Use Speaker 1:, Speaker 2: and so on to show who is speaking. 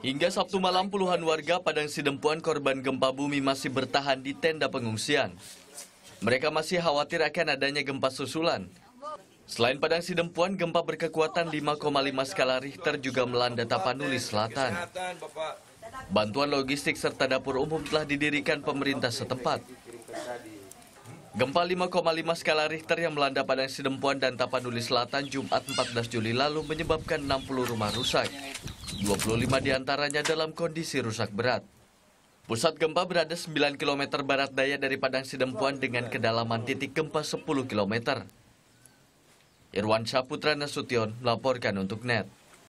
Speaker 1: Hingga Sabtu malam puluhan warga Padang Sidempuan korban gempa bumi masih bertahan di tenda pengungsian. Mereka masih khawatir akan adanya gempa susulan. Selain Padang Sidempuan, gempa berkekuatan 5,5 skala Richter juga melanda Tapanuli Selatan. Bantuan logistik serta dapur umum telah didirikan pemerintah setempat. Gempa 5,5 skala Richter yang melanda Padang Sidempuan dan Tapanuli Selatan Jumat 14 Juli lalu menyebabkan 60 rumah rusak. 25 di antaranya dalam kondisi rusak berat. Pusat gempa berada 9 km barat daya dari Padang Sidempuan dengan kedalaman titik gempa 10 km. Irwan Saputra Nasution melaporkan untuk NET.